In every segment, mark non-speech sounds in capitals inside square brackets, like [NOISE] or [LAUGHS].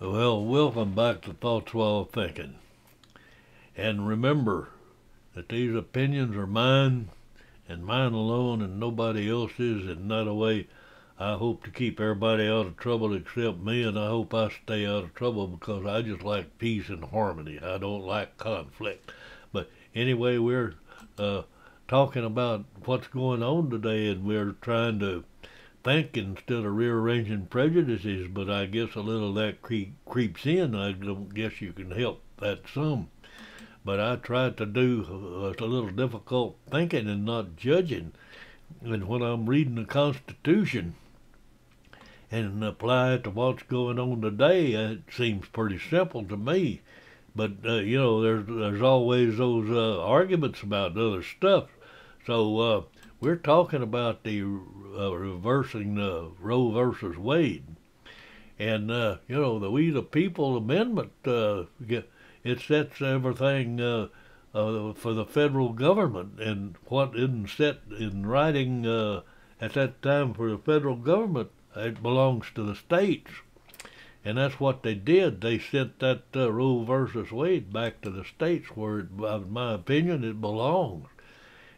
Well, welcome back to Thoughts While Thinking. And remember that these opinions are mine and mine alone and nobody else's, and that way I hope to keep everybody out of trouble except me, and I hope I stay out of trouble because I just like peace and harmony. I don't like conflict. But anyway, we're uh, talking about what's going on today, and we're trying to think instead of rearranging prejudices, but I guess a little of that creep, creeps in. I don't guess you can help that some. But I try to do uh, a little difficult thinking and not judging. And when I'm reading the Constitution and apply it to what's going on today, it seems pretty simple to me. But uh, you know, there's there's always those uh, arguments about other stuff. So uh, we're talking about the uh, reversing the Roe versus Wade, and uh, you know the We the People Amendment. Uh, it sets everything uh, uh, for the federal government, and what isn't set in writing uh, at that time for the federal government, it belongs to the states. And that's what they did. They sent that uh, Roe versus Wade back to the states, where, it, in my opinion, it belongs.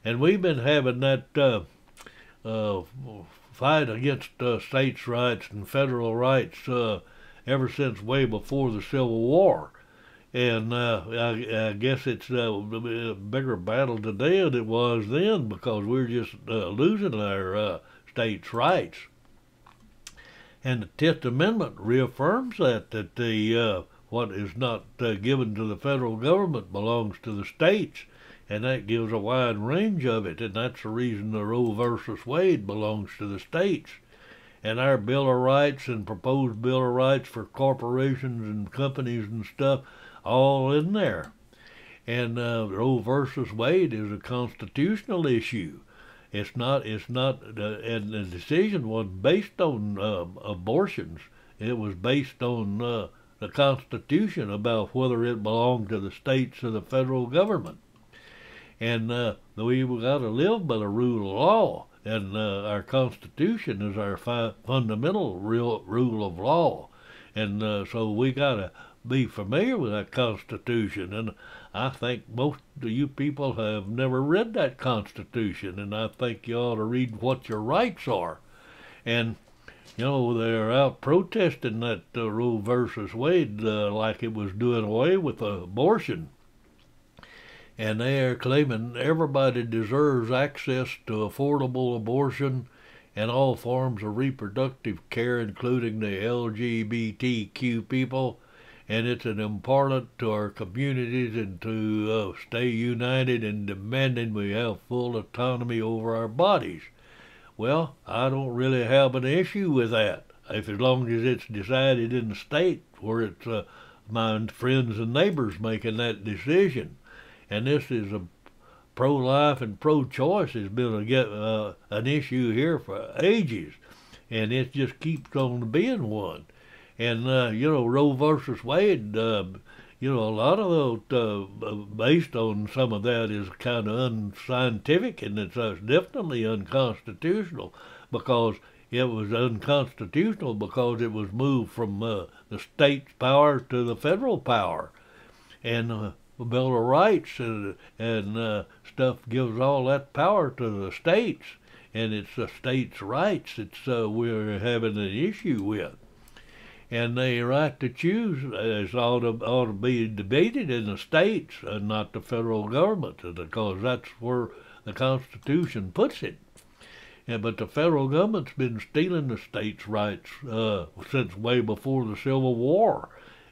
And we've been having that uh, uh, fight against uh, states' rights and federal rights ever since way before the Civil War. And uh, I, I guess it's uh, a bigger battle today than it was then because we're just uh, losing our states' rights. And the Tenth Amendment reaffirms that that the what is not given to the federal government belongs to the states, and that gives a wide range of it, and that's the reason the Roe versus Wade belongs to the states. And our Bill of Rights and proposed Bill of Rights for corporations and companies and stuff, all in there. And uh, Roe versus Wade is a constitutional issue. It's not. It's not. Uh, and the decision was based on uh, abortions. It was based on uh, the Constitution about whether it belonged to the states or the federal government and uh, we got to live by the rule of law. And uh, our Constitution is our fi- fundamental real rule of law, and uh, so we got to be familiar with that Constitution. And I think most of you people have never read that Constitution, and I think you ought to read what your rights are. And you know they're out protesting that uh, Roe versus Wade uh, like it was doing away with abortion and they are claiming everybody deserves access to affordable abortion and all forms of reproductive care, including the LGBTQ people. And it's an important to our communities and to uh, stay united in demanding we have full autonomy over our bodies. Well, I don't really have an issue with that, if as long as it's decided in the state where it's uh, my friends and neighbors making that decision and this is a pro-life and pro-choice has been a, uh, an issue here for ages, and it just keeps on being one. And uh, you know, Roe versus Wade, uh, you know, a lot of those uh, based on some of that is kind of unscientific, and it's uh, definitely unconstitutional because it was unconstitutional because it was moved from uh, the state's power to the federal power, and Bill of Rights and, and uh, stuff gives all that power to the states, and it's the states' rights that uh, we're having an issue with. And the right to choose is ought to, ought to be debated in the states and not the federal government, because that's where the Constitution puts it. Yeah, but the federal government's been stealing the states' rights uh, since way before the Civil War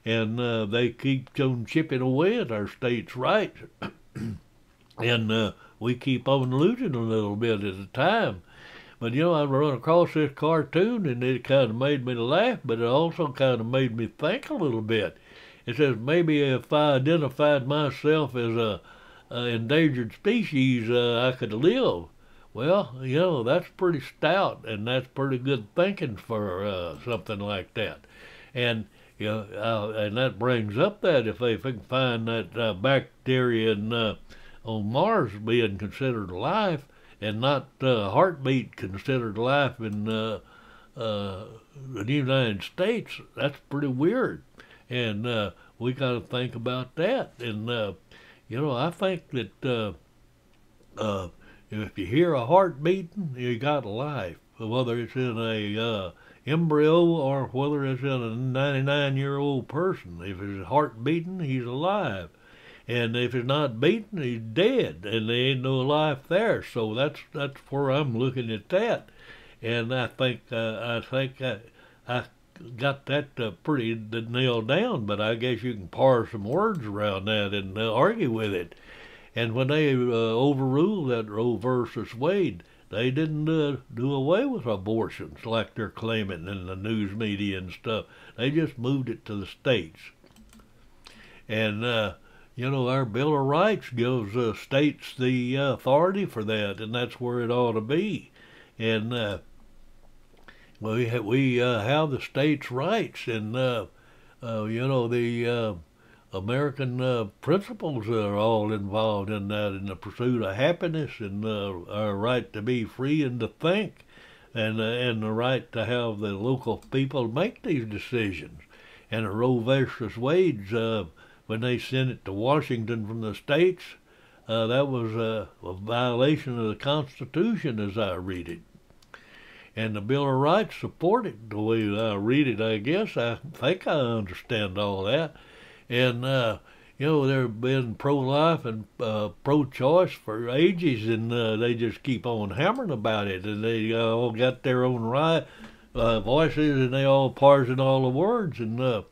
and uh, they keep on chipping away at our states' rights, [CLEARS THROAT] and uh, we keep on losing a little bit at a time. But you know, I run across this cartoon, and it kind of made me laugh, but it also kind of made me think a little bit. It says maybe if I identified myself as a, a endangered species, uh, I could live. Well, you know, that's pretty stout, and that's pretty good thinking for uh, something like that. And you know, uh, and that brings up that if they, can find that uh, bacteria in, uh, on Mars being considered life and not uh, heartbeat considered life in uh, uh, the United States, that's pretty weird, and we got to think about that. And you know, I think that if you hear a heart beating, you got life, whether it's in a embryo or whether it's in a 99 year old person. If his heart beating, he's alive. And if it's not beating, he's dead, and there ain't no life there. So that's that's where I'm looking at that, and I think uh, I think I, I got that uh, pretty nailed down. But I guess you can parse some words around that and uh, argue with it. And when they uh, overruled that Roe versus Wade, they didn't uh, do away with abortions like they're claiming in the news media and stuff. They just moved it to the states. And uh, you know, our Bill of Rights gives uh, states the authority for that, and that's where it ought to be. And uh, we ha- we uh, have the states' rights, and uh, uh, you know the American uh, principles are all involved in that, in the pursuit of happiness, and uh, our right to be free and to think, and uh, and the right to have the local people make these decisions. And the Roe versus Wade's when they sent it to Washington from the states, uh, that was a, a, violation of the Constitution as I read it. And the Bill of Rights support it the way I read it, I guess. I think I understand all that. And, uh, you know, they've been pro-life and uh, pro-choice for ages, and uh, they just keep on hammering about it. And they uh, all got their own right uh, voices, and they all parsing all the words. And uh,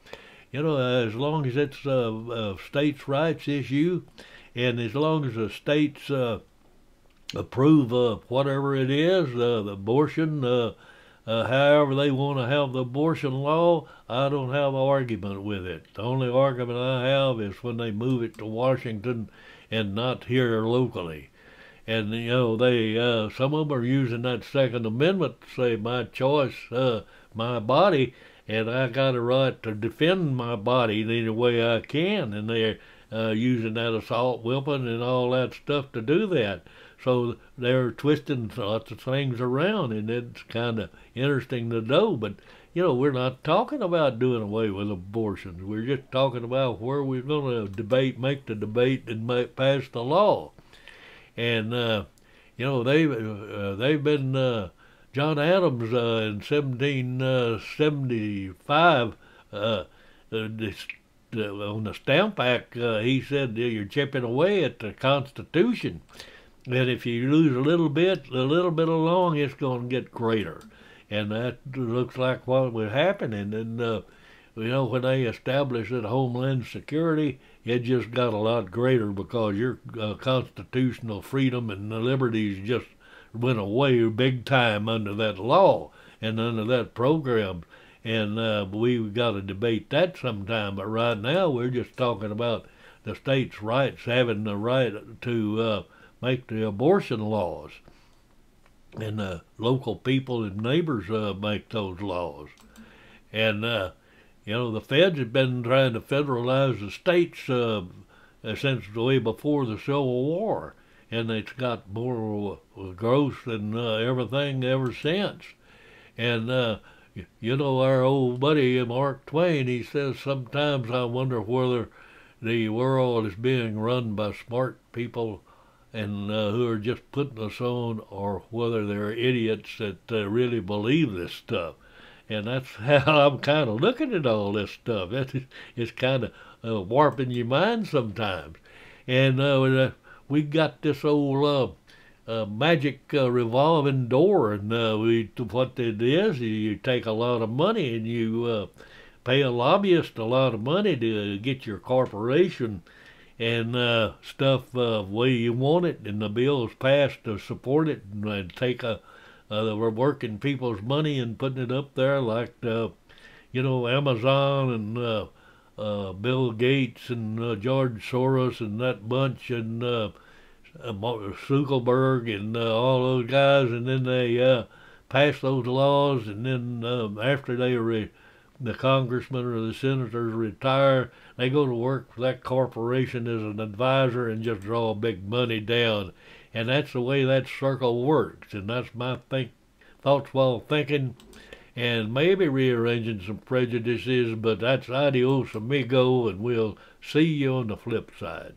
you know, as long as it's a, a states' rights issue, and as long as the states uh, approve of whatever it is, uh, abortion, uh, uh, however they want to have the abortion law, I don't have an argument with it. The only argument I have is when they move it to Washington and not here locally. And you know they uh, some of them are using that Second Amendment to say my choice, uh, my body, and I got a right to defend my body in any way I can, and they're uh, using that assault weapon and all that stuff to do that. So they're twisting lots of things around, and it's kind of interesting to know. But you know, we're not talking about doing away with abortions. We're just talking about where we're going to debate, make the debate, and make, pass the law. And uh, you know, they uh, they've been uh, John Adams uh, in 1775, uh, uh, this, on the Stamp Act, he said you're chipping away at the Constitution. And if you lose a little bit, a little bit along, it's going to get greater. And that looks like what was happening. And, uh, you know, when they established that Homeland Security, it just got a lot greater because your uh, constitutional freedom and the liberties just went away big time under that law and under that program. And uh, we've got to debate that sometime. But right now, we're just talking about the states' rights having the right to uh, make the abortion laws. And the local people and neighbors uh, make those laws. And, uh, you know, the feds have been trying to federalize the states uh, since way before the Civil War and it's got more growth than uh, everything ever since. And uh, you know, our old buddy Mark Twain, he says sometimes I wonder whether the world is being run by smart people and uh, who are just putting us on, or whether they're idiots that uh, really believe this stuff. And that's [LAUGHS] how I'm kind of looking at all this stuff. It's kind of uh, warping your mind sometimes. And uh, we got this old uh, uh, magic uh, revolving door, and uh, we what it is, you take a lot of money and you uh, pay a lobbyist a lot of money to get your corporation and uh, stuff uh, way you want it, and the bills passed to support it, and, take a uh, we're working people's money and putting it up there like uh, you know Amazon and uh, uh, Bill Gates and uh, George Soros and that bunch and uh, uh Zuckerberg and uh, all those guys, and then they uh, pass those laws, and then uh, after they re- the congressmen or the senators retire, they go to work for that corporation as an advisor and just draw big money down, and that's the way that circle works, and that's my think thoughts while thinking and maybe rearranging some prejudices, but that's adios amigo, and we'll see you on the flip side.